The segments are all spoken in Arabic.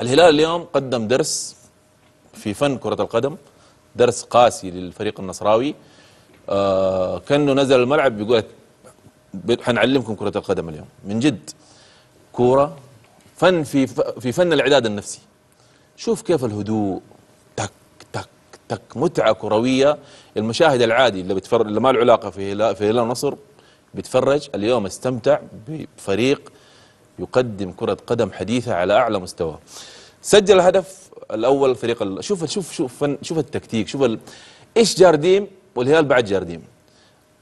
الهلال اليوم قدم درس في فن كرة القدم درس قاسي للفريق النصراوي. آه كأنه نزل الملعب بيقول حنعلمكم كرة القدم اليوم. من جد كورة فن في في فن الإعداد النفسي. شوف كيف الهدوء. تك تك تك. متعة كروية. المشاهد العادي اللي بتفرج اللي ما له علاقة في هلال في هلال النصر بيتفرج اليوم استمتع بفريق يقدم كرة قدم حديثة على أعلى مستوى. سجل الهدف الأول فريق. شوف شوف شوف شوف التكتيك شوف ال... إيش جارديم والهلال بعد جارديم.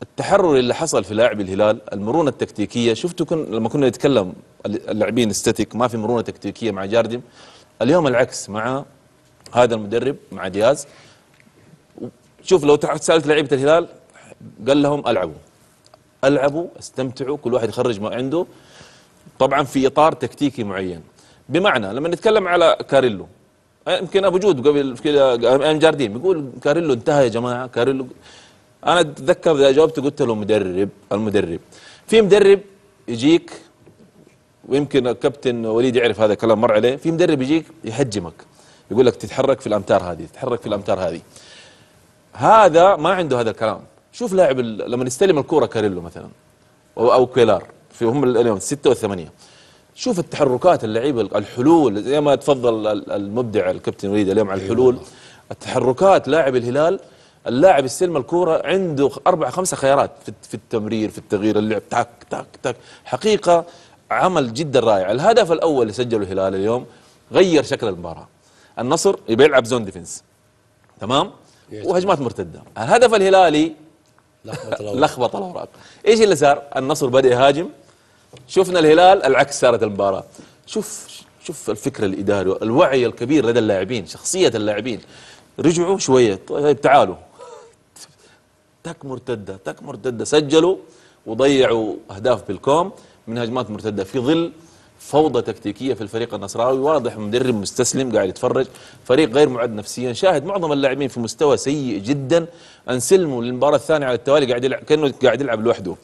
التحرر اللي حصل في لاعب الهلال المرونة التكتيكية شفتوا كن لما كنا نتكلم اللاعبين استاتيك ما في مرونة تكتيكية مع جاردم اليوم العكس مع هذا المدرب مع دياز. شوف لو سألت لعيبة الهلال قال لهم ألعبوا. ألعبوا استمتعوا كل واحد يخرج ما عنده. طبعا في إطار تكتيكي معين. بمعنى لما نتكلم على كاريلو يمكن أبو جود قبل كذا أيام جاردين بيقول كاريلو انتهى يا جماعة كاريلو. أنا أتذكر إذا جاوبت قلت له مدرب المدرب. في مدرب يجيك ويمكن الكابتن وليد يعرف هذا الكلام مر عليه في مدرب يجيك يهجمك يقول لك تتحرك في الأمتار هذه تتحرك في الأمتار هذه. هذا ما عنده هذا الكلام. شوف لاعب لما يستلم الكورة كاريلو مثلا أو كويلار في هم اليوم السته والثمانيه شوف التحركات اللعيبة الحلول زي ما تفضل ال- المبدع الكابتن وليد اليوم على الحلول. التحركات لاعب الهلال اللاعب يستلم الكورة عنده أربع خمسة خيارات في التمرير في التغيير اللعب تاك تاك تاك حقيقة عمل جدا رائع. الهدف الأول اللي سجله الهلال اليوم غير شكل المباراة. النصر يبي يلعب zone defense. تمام؟ وهجمات مرتدة. الهدف الهلالي الأول. لخبط الأوراق. إيش اللي صار؟ النصر بدأ يهاجم. شفنا الهلال العكس صارت المباراة. شوف شوف الفكر الإداري الوعي الكبير لدى اللاعبين شخصية اللاعبين. رجعوا شوية. طيب تعالوا. تك مرتدة تك مرتدة. سجلوا وضيعوا أهداف بالكوم. من هجمات مرتدة في ظل فوضى تكتيكية في الفريق النصراوي. واضح مدرب مستسلم قاعد يتفرج. فريق غير معد نفسيا. شاهد معظم اللاعبين في مستوى سيء جدا. انسلموا للمباراة الثانية على التوالي قاعد يلعب كأنه قاعد يلعب لوحده.